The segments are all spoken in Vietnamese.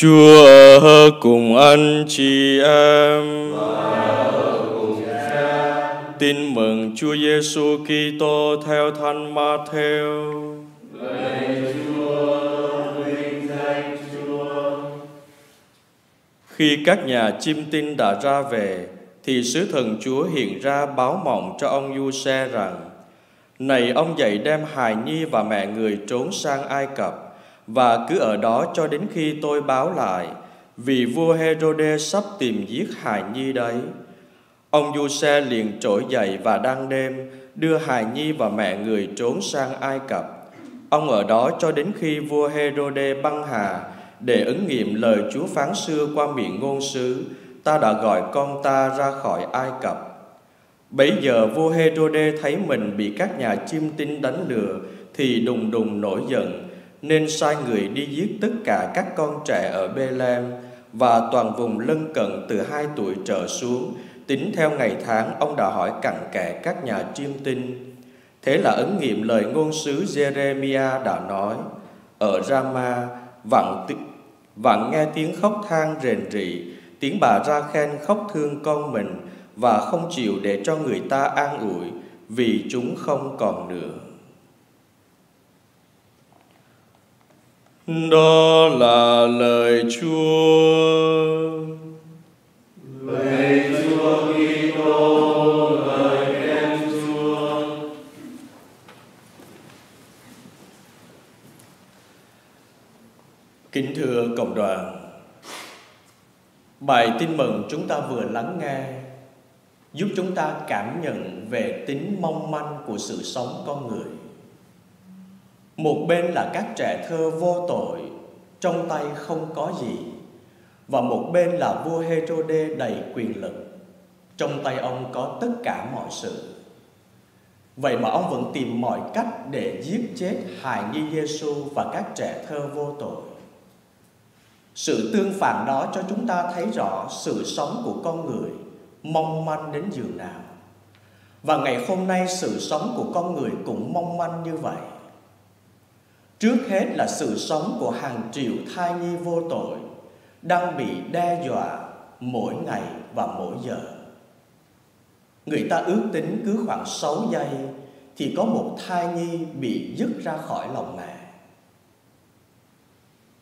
Chúa ở cùng anh chị em. Tin mừng Chúa Giêsu Kitô theo Thánh Ma-theo. Khi các nhà chiêm tinh đã ra về, thì sứ thần Chúa hiện ra báo mộng cho ông Du Xe rằng: Này ông dậy đem hài nhi và mẹ người trốn sang Ai Cập và cứ ở đó cho đến khi tôi báo lại vì vua Herode sắp tìm giết hài nhi đấy. Ông Du Xe liền trỗi dậy và đang đêm đưa hài nhi và mẹ người trốn sang Ai Cập. Ông ở đó cho đến khi vua Herode băng hà để ứng nghiệm lời Chúa phán xưa qua miệng ngôn sứ, ta đã gọi con ta ra khỏi Ai Cập. Bấy giờ vua Herode thấy mình bị các nhà chiêm tinh đánh lừa thì đùng đùng nổi giận nên sai người đi giết tất cả các con trẻ ở Bethlehem và toàn vùng lân cận từ hai tuổi trở xuống, tính theo ngày tháng ông đã hỏi cặn kẽ các nhà chiêm tinh. Thế là ứng nghiệm lời ngôn sứ Jeremia đã nói, ở Rama vặn, vặn nghe tiếng khóc than rền rỉ, tiếng bà ra khen khóc thương con mình và không chịu để cho người ta an ủi vì chúng không còn nữa. Đó là lời Chúa. Lời Chúa Kitô, lời khen Chúa. Kính thưa cộng đoàn, bài tin mừng chúng ta vừa lắng nghe giúp chúng ta cảm nhận về tính mong manh của sự sống con người một bên là các trẻ thơ vô tội, trong tay không có gì, và một bên là vua Herode đầy quyền lực. Trong tay ông có tất cả mọi sự. Vậy mà ông vẫn tìm mọi cách để giết chết hài nhi Giêsu và các trẻ thơ vô tội. Sự tương phản đó cho chúng ta thấy rõ sự sống của con người mong manh đến giường nào. Và ngày hôm nay sự sống của con người cũng mong manh như vậy. Trước hết là sự sống của hàng triệu thai nhi vô tội đang bị đe dọa mỗi ngày và mỗi giờ. Người ta ước tính cứ khoảng 6 giây thì có một thai nhi bị dứt ra khỏi lòng mẹ.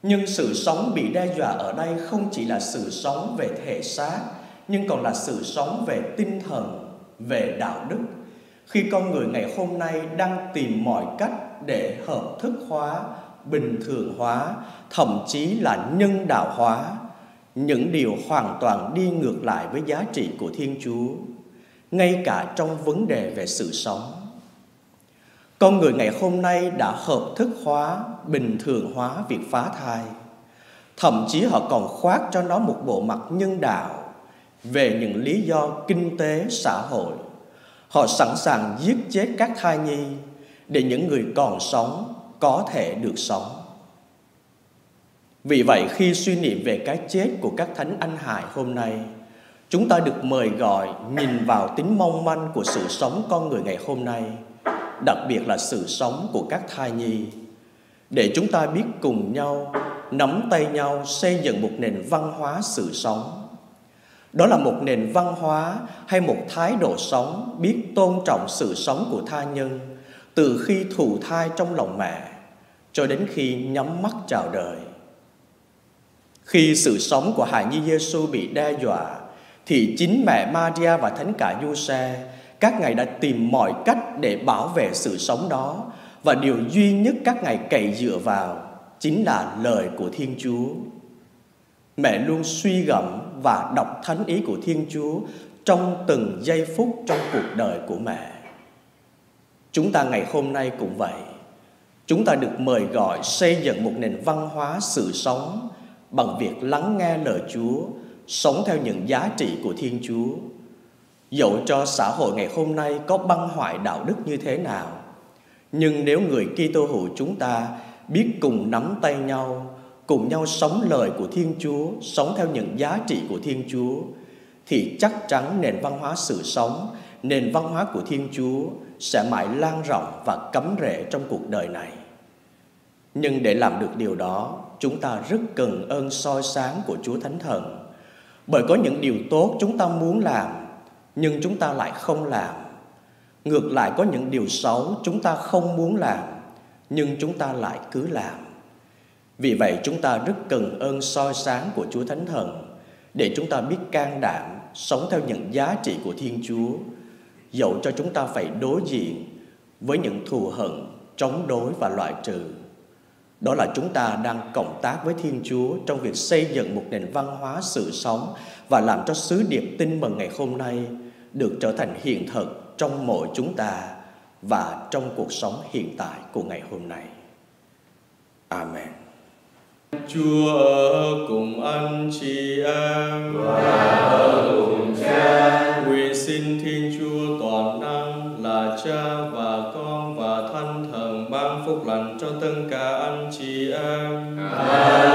Nhưng sự sống bị đe dọa ở đây không chỉ là sự sống về thể xác nhưng còn là sự sống về tinh thần, về đạo đức. Khi con người ngày hôm nay đang tìm mọi cách để hợp thức hóa, bình thường hóa, thậm chí là nhân đạo hóa, những điều hoàn toàn đi ngược lại với giá trị của thiên chúa, ngay cả trong vấn đề về sự sống. Con người ngày hôm nay đã hợp thức hóa, bình thường hóa việc phá thai. Thậm chí họ còn khoác cho nó một bộ mặt nhân đạo về những lý do kinh tế, xã hội họ sẵn sàng giết chết các thai nhi để những người còn sống có thể được sống. Vì vậy khi suy niệm về cái chết của các thánh anh hải hôm nay, chúng ta được mời gọi nhìn vào tính mong manh của sự sống con người ngày hôm nay, đặc biệt là sự sống của các thai nhi, để chúng ta biết cùng nhau nắm tay nhau xây dựng một nền văn hóa sự sống. Đó là một nền văn hóa hay một thái độ sống, biết tôn trọng sự sống của tha nhân, từ khi thụ thai trong lòng mẹ cho đến khi nhắm mắt chào đời. Khi sự sống của hài nhi Giêsu bị đe dọa, thì chính mẹ Maria và thánh cả Giuse, các ngài đã tìm mọi cách để bảo vệ sự sống đó và điều duy nhất các ngài cậy dựa vào chính là lời của Thiên Chúa. Mẹ luôn suy gẫm và đọc thánh ý của Thiên Chúa trong từng giây phút trong cuộc đời của mẹ. Chúng ta ngày hôm nay cũng vậy. Chúng ta được mời gọi xây dựng một nền văn hóa sự sống bằng việc lắng nghe lời Chúa, sống theo những giá trị của Thiên Chúa. Dẫu cho xã hội ngày hôm nay có băng hoại đạo đức như thế nào, nhưng nếu người Kitô hữu chúng ta biết cùng nắm tay nhau, cùng nhau sống lời của Thiên Chúa, sống theo những giá trị của Thiên Chúa, thì chắc chắn nền văn hóa sự sống, nền văn hóa của Thiên Chúa sẽ mãi lan rộng và cấm rễ trong cuộc đời này. Nhưng để làm được điều đó, chúng ta rất cần ơn soi sáng của Chúa Thánh Thần. Bởi có những điều tốt chúng ta muốn làm, nhưng chúng ta lại không làm. Ngược lại có những điều xấu chúng ta không muốn làm, nhưng chúng ta lại cứ làm. Vì vậy chúng ta rất cần ơn soi sáng của Chúa Thánh Thần để chúng ta biết can đảm sống theo những giá trị của Thiên Chúa, dẫu cho chúng ta phải đối diện với những thù hận, chống đối và loại trừ. Đó là chúng ta đang cộng tác với Thiên Chúa trong việc xây dựng một nền văn hóa sự sống và làm cho sứ điệp tin mừng ngày hôm nay được trở thành hiện thực trong mỗi chúng ta và trong cuộc sống hiện tại của ngày hôm nay. Amen. Chúa ở cùng anh chị em và ở cùng cha. Nguyện xin Thiên Chúa toàn năng là Cha và Con và Thánh Thần ban phúc lành cho tất cả anh chị em. Amen.